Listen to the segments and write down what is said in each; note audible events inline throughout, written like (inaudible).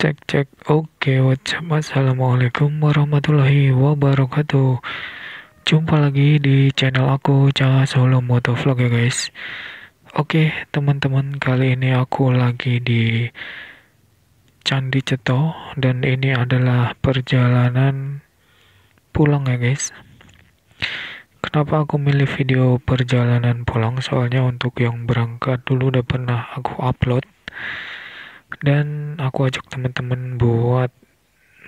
Cek cek. Oke, WhatsApp. Assalamualaikum warahmatullahi wabarakatuh. Jumpa lagi di channel aku Cah Solo Moto Vlog ya guys. Oke, teman-teman, kali ini aku lagi di Candi Ceto dan ini adalah perjalanan pulang ya guys. Kenapa aku milih video perjalanan pulang? Soalnya untuk yang berangkat dulu udah pernah aku upload dan aku ajak teman-teman buat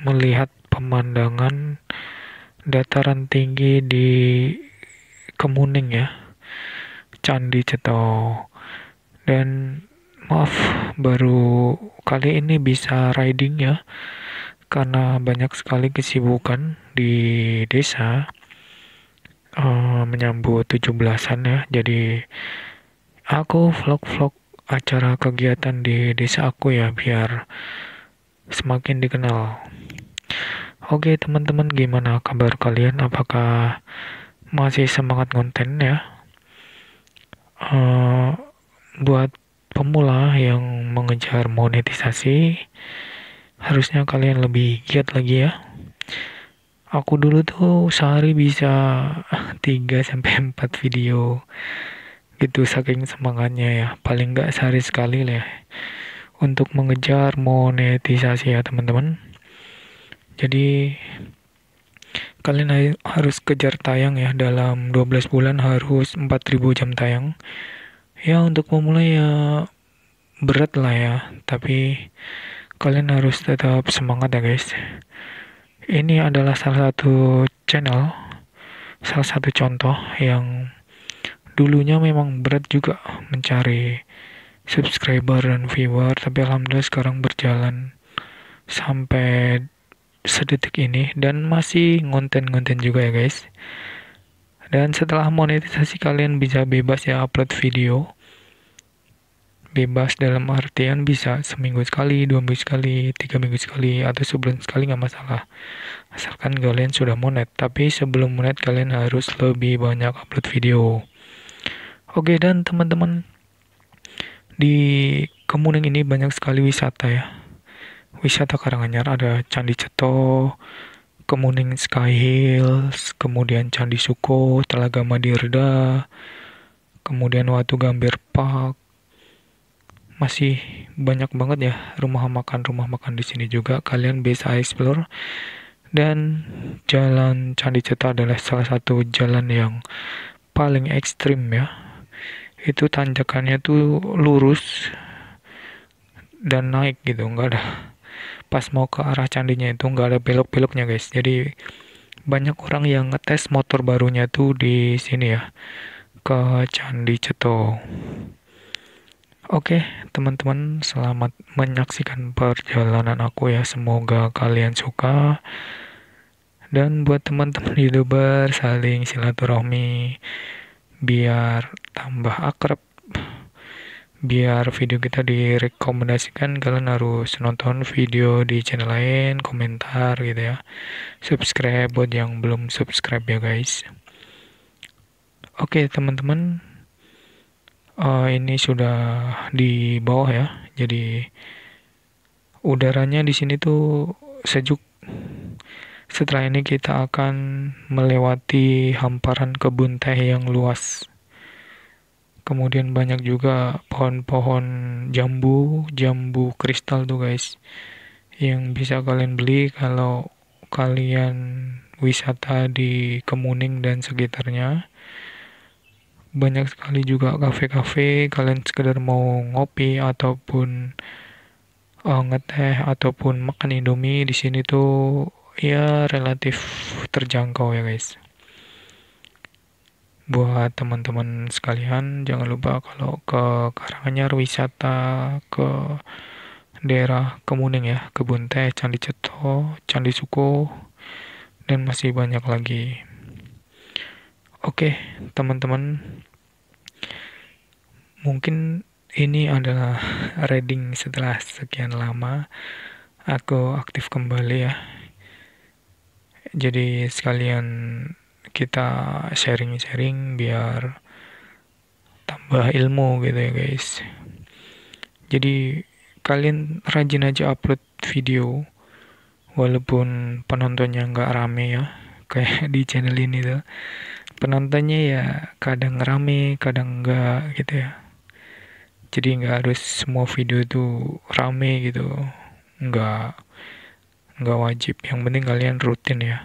melihat pemandangan dataran tinggi di Kemuning ya. Candi Ceto dan maaf baru kali ini bisa riding ya karena banyak sekali kesibukan di desa uh, menyambut 17-an ya. Jadi aku vlog-vlog acara kegiatan di desa aku ya biar semakin dikenal. Oke teman-teman gimana kabar kalian? Apakah masih semangat konten ya? Uh, buat pemula yang mengejar monetisasi harusnya kalian lebih giat lagi ya. Aku dulu tuh sehari bisa (laughs) 3 sampai 4 video gitu saking semangatnya ya. Paling nggak sehari sekali lah ya. untuk mengejar monetisasi ya teman-teman. Jadi kalian harus kejar tayang ya. Dalam 12 bulan harus 4000 jam tayang. Ya untuk memulai ya berat lah ya. Tapi kalian harus tetap semangat ya guys. Ini adalah salah satu channel salah satu contoh yang dulunya memang berat juga mencari subscriber dan viewer tapi alhamdulillah sekarang berjalan sampai sedetik ini dan masih ngonten-ngonten juga ya guys dan setelah monetisasi kalian bisa bebas ya upload video bebas dalam artian bisa seminggu sekali, dua minggu sekali, tiga minggu sekali, atau sebulan sekali nggak masalah. Asalkan kalian sudah monet. Tapi sebelum monet kalian harus lebih banyak upload video. Oke dan teman-teman di Kemuning ini banyak sekali wisata ya. Wisata Karanganyar ada Candi Ceto, Kemuning Sky Hills, kemudian Candi Suko, Telaga Madirda, kemudian Watu Gambir Park. Masih banyak banget ya rumah makan rumah makan di sini juga. Kalian bisa explore dan jalan Candi Ceto adalah salah satu jalan yang paling ekstrim ya itu tanjakannya tuh lurus dan naik gitu nggak ada. Pas mau ke arah candinya itu nggak ada belok-beloknya guys. Jadi banyak orang yang ngetes motor barunya tuh di sini ya ke Candi Ceto Oke teman-teman selamat menyaksikan perjalanan aku ya. Semoga kalian suka. Dan buat teman-teman youtuber saling silaturahmi biar tambah akrab. Biar video kita direkomendasikan kalian harus nonton video di channel lain komentar gitu ya. Subscribe buat yang belum subscribe ya guys. Oke teman-teman. Uh, ini sudah di bawah ya. Jadi udaranya di sini tuh sejuk setelah ini kita akan melewati hamparan kebun teh yang luas. Kemudian banyak juga pohon-pohon jambu, jambu kristal tuh guys. Yang bisa kalian beli kalau kalian wisata di Kemuning dan sekitarnya. Banyak sekali juga kafe-kafe kalian sekedar mau ngopi ataupun uh, ngeteh ataupun makan Indomie di sini tuh ya relatif terjangkau ya guys. Buat teman-teman sekalian jangan lupa kalau ke Karanganyar wisata ke daerah Kemuning ya kebun teh Candi Ceto Candi Suko dan masih banyak lagi. Oke teman-teman. Mungkin ini adalah reading setelah sekian lama aku aktif kembali ya jadi sekalian kita sharing-sharing biar tambah ilmu gitu ya guys. Jadi kalian rajin aja upload video walaupun penontonnya nggak rame ya (laughs) kayak di channel ini tuh. Penontonnya ya kadang rame kadang enggak gitu ya. Jadi nggak harus semua video itu rame gitu nggak nggak wajib. Yang penting kalian rutin ya.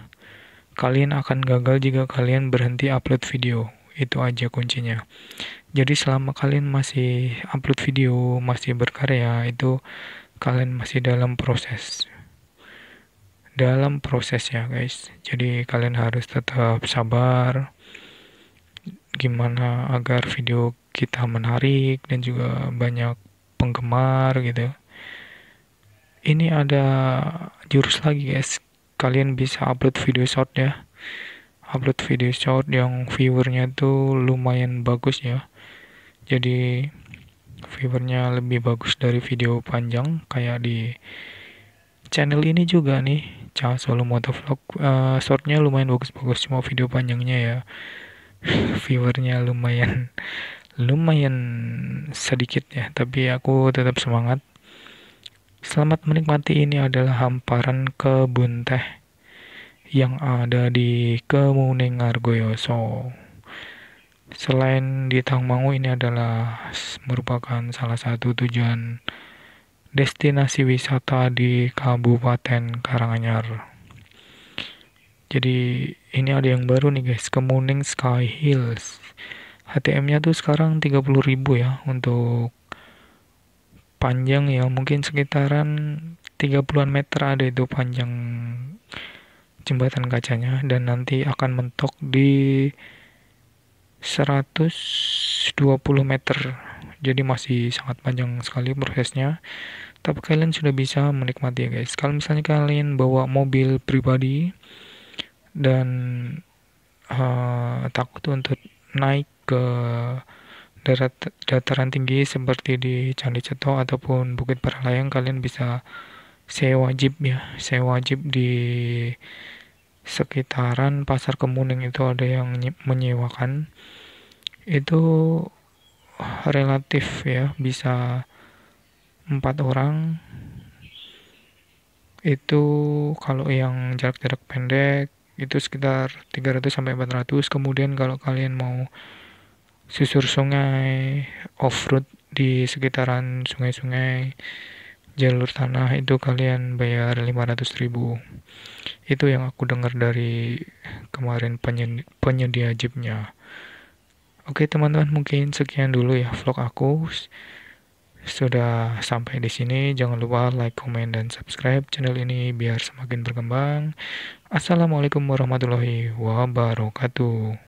Kalian akan gagal jika kalian berhenti upload video. Itu aja kuncinya. Jadi selama kalian masih upload video masih berkarya itu kalian masih dalam proses. Dalam proses ya guys. Jadi kalian harus tetap sabar. Gimana agar video kita menarik dan juga banyak penggemar gitu ini ada jurus lagi guys. Kalian bisa upload video short ya. Upload video short yang viewernya tuh lumayan bagus ya. Jadi viewernya lebih bagus dari video panjang kayak di channel ini juga nih Cah Solo Motovlog uh, shortnya lumayan bagus-bagus cuma video panjangnya ya. (laughs) Viewernya lumayan lumayan sedikit ya. Tapi aku tetap semangat selamat menikmati. Ini adalah hamparan kebun teh yang ada di Kemuning Argoyoso. Selain di Tangmangu ini adalah merupakan salah satu tujuan destinasi wisata di Kabupaten Karanganyar. Jadi ini ada yang baru nih guys. Kemuning Sky Hills. HTM-nya tuh sekarang 30.000 ya untuk panjang ya mungkin sekitaran 30-an meter ada itu panjang jembatan kacanya dan nanti akan mentok di 120 meter. Jadi masih sangat panjang sekali prosesnya. Tapi kalian sudah bisa menikmati ya guys. Kalau misalnya kalian bawa mobil pribadi dan uh, takut untuk naik ke darat dataran tinggi seperti di Candi Ceto ataupun Bukit Paralayang kalian bisa sewa jeep ya. Sewa jeep di sekitaran Pasar Kemuning itu ada yang menyewakan. Itu relatif ya bisa empat orang. Itu kalau yang jarak-jarak pendek itu sekitar 300 sampai 400 kemudian kalau kalian mau susur sungai off-road di sekitaran sungai-sungai jalur tanah itu kalian bayar 500 ribu. Itu yang aku dengar dari kemarin penyedia jeepnya. Oke teman-teman mungkin sekian dulu ya vlog aku. Sudah sampai di sini. Jangan lupa like, comment, dan subscribe channel ini biar semakin berkembang. Assalamualaikum warahmatullahi wabarakatuh